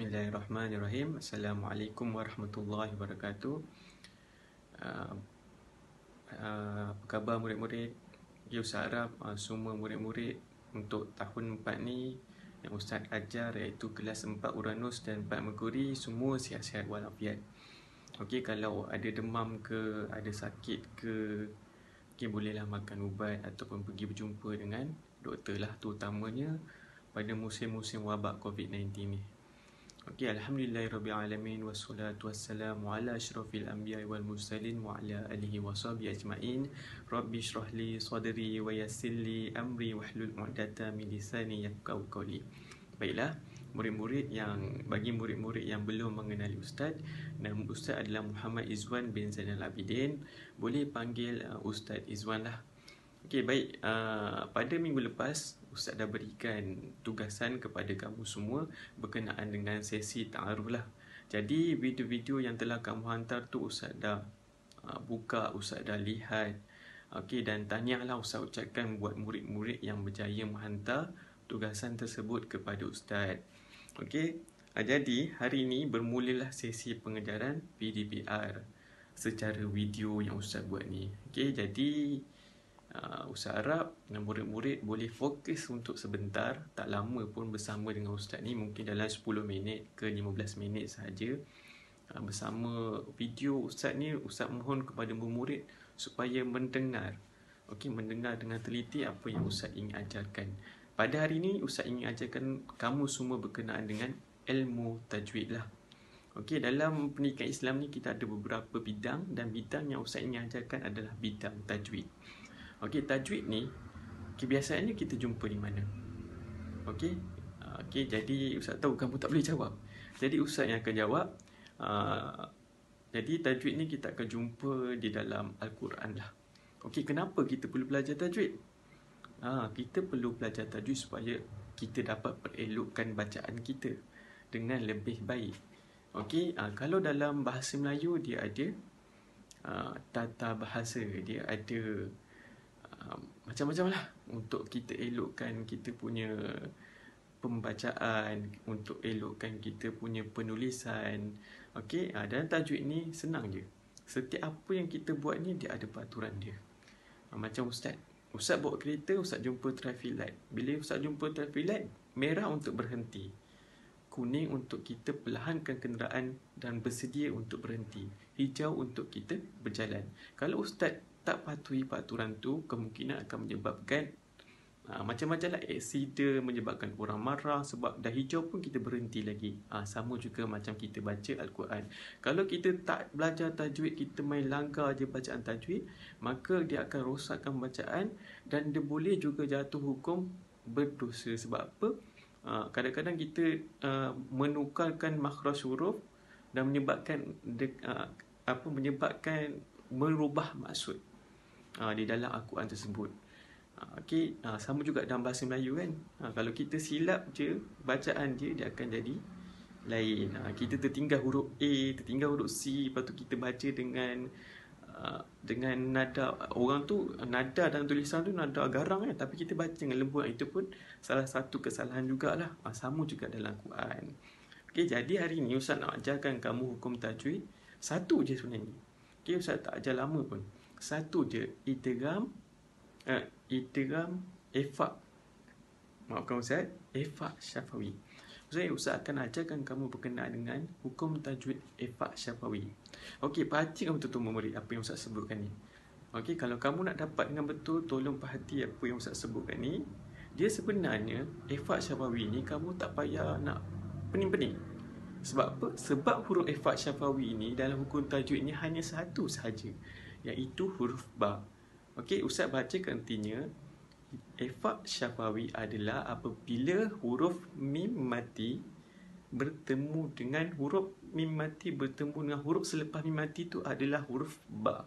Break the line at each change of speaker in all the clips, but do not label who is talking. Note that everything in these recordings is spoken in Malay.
Bismillahirrahmanirrahim. Assalamualaikum warahmatullahi wabarakatuh. Uh, uh, apa khabar murid-murid? Ustaz harap uh, semua murid-murid untuk tahun 4 ni yang Ustaz ajar iaitu kelas 4 Uranus dan 4 Merkuri semua sihat-sihat walafiat. Okey kalau ada demam ke, ada sakit ke, okay, bolehlah makan ubat ataupun pergi berjumpa dengan doktor lah terutamanya pada musim-musim wabak COVID-19 ni. Okey, alhamdulillahirabbil wassalatu wassalamu ala asyrafil anbiya'i wal mursalin wa ala alihi washabihi ajmain. Rabbi shrah li sadri wa yassir li amri wahlul 'uqdatam min lisani yafqahu qawli. Baiklah, murid-murid yang bagi murid-murid yang belum mengenali ustaz, nama ustaz adalah Muhammad Izwan bin Zainal Abidin. Boleh panggil uh, ustaz Izwan lah. Okey, baik. Uh, pada minggu lepas Ustaz dah berikan tugasan kepada kamu semua berkenaan dengan sesi ta'aruf lah. Jadi video-video yang telah kamu hantar tu Ustaz dah uh, buka, Ustaz dah lihat. Okey dan tahniahlah Ustaz ucapkan buat murid-murid yang berjaya menghantar tugasan tersebut kepada Ustaz. Okey. Uh, jadi hari ini bermulalah sesi pengejaran PDPR secara video yang Ustaz buat ni. Okey, jadi uh, Ustaz harap murid-murid boleh fokus untuk sebentar tak lama pun bersama dengan Ustaz ni. Mungkin dalam 10 minit ke 15 minit sahaja uh, bersama video Ustaz ni Ustaz mohon kepada murid supaya mendengar. Okey mendengar dengan teliti apa yang Ustaz ingin ajarkan. Pada hari ini Ustaz ingin ajarkan kamu semua berkenaan dengan ilmu tajwid lah. Okey, dalam pendidikan Islam ni kita ada beberapa bidang dan bidang yang Ustaz ingin ajarkan adalah bidang tajwid. Okey, tajwid ni kebiasaannya kita jumpa di mana? Okey. Okey, jadi ustaz tahu kamu tak boleh jawab. Jadi ustaz yang akan jawab. Uh, jadi tajwid ni kita akan jumpa di dalam al-Quran lah. Okey, kenapa kita perlu belajar tajwid? Uh, kita perlu belajar tajwid supaya kita dapat perelokkan bacaan kita dengan lebih baik. Okey, uh, kalau dalam bahasa Melayu dia ada uh, tata bahasa, dia ada macam-macam lah. Untuk kita elokkan kita punya pembacaan untuk elokkan kita punya penulisan. Okey uh, dan tajwid ni senang je. Setiap apa yang kita buat ni dia ada peraturan dia. Uh, macam ustaz. Ustaz bawa kereta ustaz jumpa traffic light. Bila ustaz jumpa traffic light merah untuk berhenti. Kuning untuk kita perlahankan kenderaan dan bersedia untuk berhenti. Hijau untuk kita berjalan. Kalau ustaz tak patuhi peraturan tu kemungkinan akan menyebabkan uh, macam-macam lah. Accident menyebabkan orang marah sebab dah hijau pun kita berhenti lagi. Uh, sama juga macam kita baca Al-Quran. Kalau kita tak belajar tajwid kita main langgar je bacaan tajwid maka dia akan rosakkan bacaan dan dia boleh juga jatuh hukum berdosa. Sebab apa? Uh, kadang-kadang kita uh, menukarkan makhraj huruf dan menyebabkan de, uh, apa menyebabkan merubah maksud uh, di dalam Al-Quran tersebut. Uh, okay, uh, sama juga dalam bahasa Melayu kan. Uh, kalau kita silap je bacaan dia dia akan jadi lain. Uh, kita tertinggal huruf A, tertinggal huruf C, lepas tu kita baca dengan dengan nada orang tu nada dalam tulisan tu nada garang kan tapi kita baca dengan lembut itu pun salah satu kesalahan jugalah. Sama juga dalam Al-Quran. Okay, jadi hari ni Ustaz nak ajarkan kamu hukum tajwid satu je sebenarnya. Okay, Ustaz tak ajar lama pun satu je idgham uh, idgham ifa maafkan ustaz ifa syafawi Ustaz, Ustaz akan ajarkan kamu berkenaan dengan hukum tajwid ifa syafawi. Okey, perhatikan betul-betul murid apa yang Ustaz sebutkan ni. Okey, kalau kamu nak dapat dengan betul, tolong perhati apa yang Ustaz sebutkan ni. Dia sebenarnya ifa syafawi ni kamu tak payah nak pening-pening. Sebab apa? Sebab huruf ifa syafawi ni dalam hukum tajwid ni hanya satu sahaja iaitu huruf ba. Okey, ustaz baca kantinya efak syafawi adalah apabila huruf mim mati bertemu dengan huruf mim mati bertemu dengan huruf selepas mim mati itu adalah huruf ba.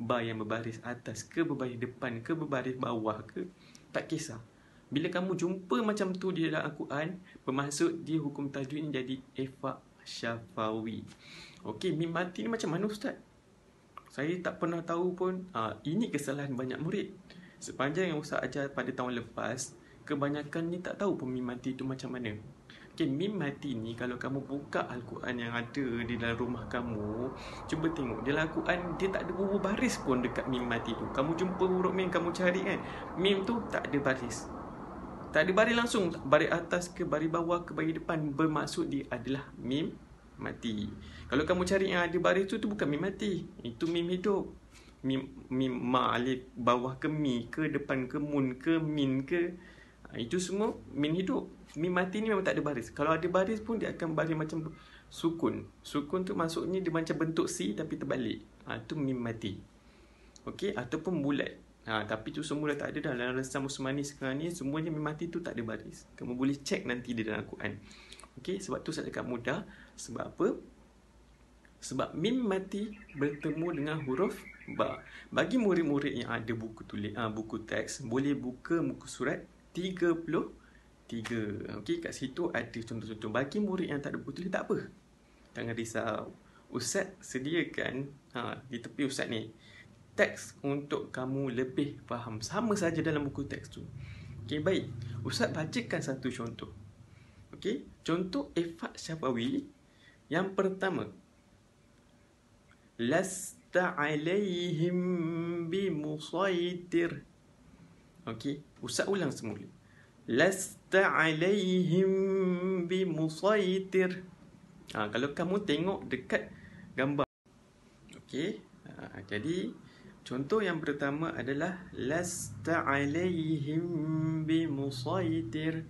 Ba yang berbaris atas ke berbaris depan ke berbaris bawah ke tak kisah. Bila kamu jumpa macam tu di dalam Al-Quran, bermaksud dia hukum tajwid ni jadi efak syafawi. Okey, mim mati ni macam mana ustaz? Saya tak pernah tahu pun uh, ini kesalahan banyak murid sepanjang yang Ustaz ajar pada tahun lepas kebanyakan ni tak tahu pemimati itu macam mana Okay, mim mati ni kalau kamu buka Al-Quran yang ada di dalam rumah kamu, cuba tengok dalam Al-Quran dia tak ada bubu baris pun dekat mim mati tu. Kamu jumpa huruf mim kamu cari kan. Mim tu tak ada baris. Tak ada baris langsung, baris atas ke baris bawah ke baris depan bermaksud dia adalah mim mati. Kalau kamu cari yang ada baris tu tu bukan mim mati. Itu mim hidup. Mim, mim ma alif bawah ke mi ke depan ke mun ke min ke. Ha, itu semua min hidup mim mati ni memang tak ada baris. Kalau ada baris pun dia akan baris macam sukun. Sukun tu maksudnya dia macam bentuk C tapi terbalik. Ha, tu mim mati. Okey, ataupun bulat. Ha, tapi tu semua dah tak ada dah dalam resam Usmani sekarang ni semuanya mim mati tu tak ada baris. Kamu boleh cek nanti di dalam Al-Quran. Okey, sebab tu saya cakap mudah. Sebab apa? Sebab mim mati bertemu dengan huruf ba. Bagi murid-murid yang ada buku tulis uh, buku teks, boleh buka muka surat 30 tiga. Okey, kat situ ada contoh-contoh. Bagi murid yang tak ada buku tulis, tak apa. Jangan risau. Ustaz sediakan ha, di tepi Ustaz ni teks untuk kamu lebih faham. Sama saja dalam buku teks tu. Okey, baik. Ustaz bacakan satu contoh. Okey, contoh Ifat Syafawi yang pertama. Lasta alaihim bimusaitir. Okey, Ustaz ulang semula lasta alaihim bimusaitir ha, kalau kamu tengok dekat gambar okey ha, jadi contoh yang pertama adalah lasta alaihim bimusaitir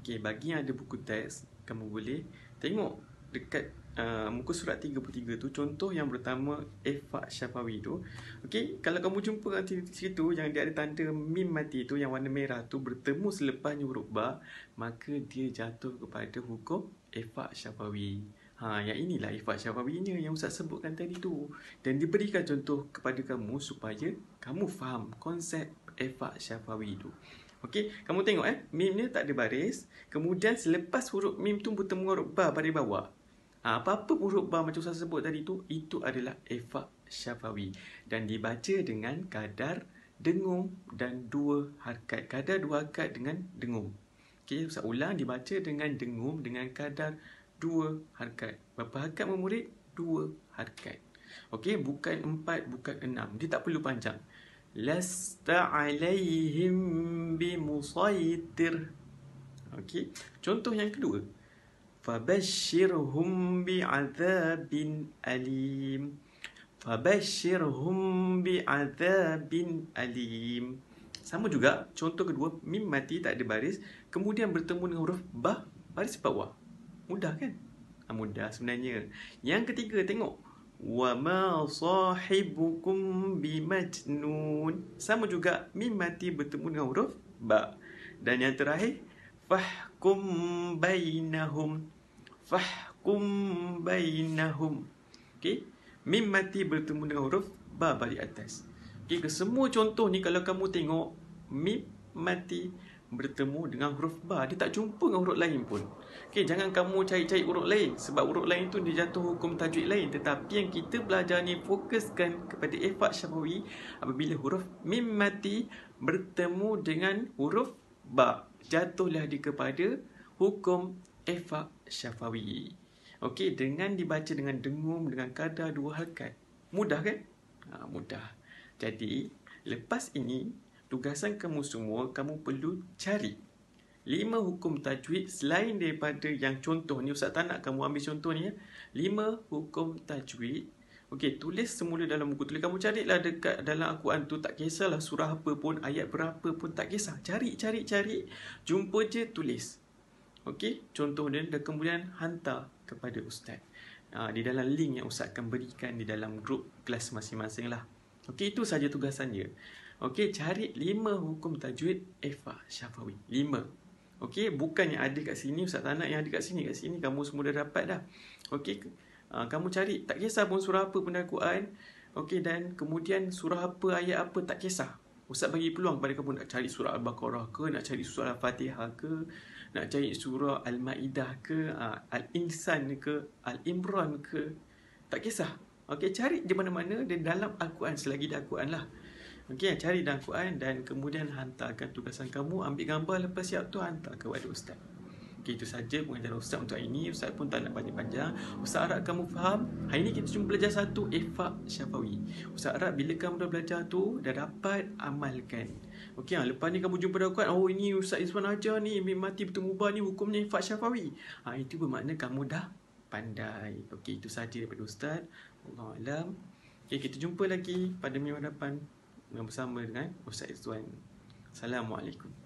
okey bagi yang ada buku teks kamu boleh tengok dekat uh, muka surat 33 tu contoh yang pertama Efa Syafawi tu. Okey kalau kamu jumpa nanti di situ yang dia ada tanda mim mati tu yang warna merah tu bertemu selepasnya huruf ba maka dia jatuh kepada hukum Efa Syafawi ha yang inilah Efa Syafawinya yang ustaz sebutkan tadi tu dan diberikan contoh kepada kamu supaya kamu faham konsep Efa Syafawi tu Okey, kamu tengok eh, mim ni tak ada baris. Kemudian selepas huruf mim tu bertemu huruf ba baris bawah. Ha, apa-apa huruf ba macam saya sebut tadi tu itu adalah efak syafawi dan dibaca dengan kadar dengung dan dua harkat. Kadar dua harkat dengan dengung. Okey, saya ulang dibaca dengan dengung dengan kadar dua harkat. Berapa harkat memurid? Dua harkat. Okey, bukan empat, bukan enam. Dia tak perlu panjang. Lasta alaihim bimusaitir. Okey, contoh yang kedua. Fabashirhum bi'adzabin alim. Fabashirhum bi'adzabin alim. Sama juga, contoh kedua, mim mati tak ada baris. Kemudian bertemu dengan huruf bah, baris bawah mudah kan? Ha, mudah sebenarnya. Yang ketiga tengok. Wa ma sahibukum bimajnun. Sama juga mim mati bertemu dengan huruf ba. Dan yang terakhir fahkum bainahum. Fahkum bainahum. Okey? Mim mati bertemu dengan huruf ba balik atas. Okey ke? Semua contoh ni kalau kamu tengok mim mati bertemu dengan huruf ba dia tak jumpa dengan huruf lain pun okey jangan kamu cari-cari huruf lain sebab huruf lain tu dia jatuh hukum tajwid lain tetapi yang kita belajar ni fokuskan kepada ifat syafawi apabila huruf mim mati bertemu dengan huruf ba jatuhlah di kepada hukum Efak Syafawi. Okey, dengan dibaca dengan dengung, dengan kadar dua harkat. Mudah kan? Ha, mudah. Jadi, lepas ini, tugasan kamu semua, kamu perlu cari lima hukum tajwid selain daripada yang contoh ni. Ustaz tak nak kamu ambil contoh ni. Ya. Lima hukum tajwid. Okey, tulis semula dalam buku tulis. Kamu carilah dekat dalam Al-Quran tu. Tak kisahlah surah apa pun, ayat berapa pun tak kisah. Cari, cari, cari. Jumpa je, tulis. Okey, contoh dia dan kemudian hantar kepada ustaz. Uh, di dalam link yang ustaz akan berikan di dalam grup kelas masing-masing lah. Okey, itu saja tugasan dia. Okey, cari lima hukum tajwid Efa Syafawi. Lima. Okey, bukan yang ada kat sini, ustaz tak nak yang ada kat sini. Kat sini kamu semua dah dapat dah. Okey, uh, kamu cari. Tak kisah pun surah apa pun dalam Quran. Okey, dan kemudian surah apa, ayat apa, tak kisah. Ustaz bagi peluang kepada kamu nak cari surah Al-Baqarah ke, nak cari surah Al-Fatihah ke, nak cari surah Al-Ma'idah ke, uh, Al-Insan ke, Al-Imran ke, tak kisah. Okey, cari di mana-mana dan dalam Al-Quran selagi di Al-Quran lah. Okey, cari dalam Al-Quran dan kemudian hantarkan tugasan kamu, ambil gambar lepas siap tu hantar kepada ustaz. Okay, itu saja pengajaran Ustaz untuk hari ini. Ustaz pun tak nak panjang-panjang. Ustaz harap kamu faham. Hari ini kita cuma belajar satu efak syafawi. Ustaz harap bila kamu dah belajar tu, dah dapat amalkan. Okey, ha, lepas ni kamu jumpa dakwat, oh ini Ustaz Izwan ajar ni, Mim mati bertemu ubah ni, hukumnya efak syafawi. Ha, itu bermakna kamu dah pandai. Okey, itu saja daripada Ustaz. Allah Alam. Okey, kita jumpa lagi pada minggu depan bersama dengan Ustaz Izwan. Assalamualaikum.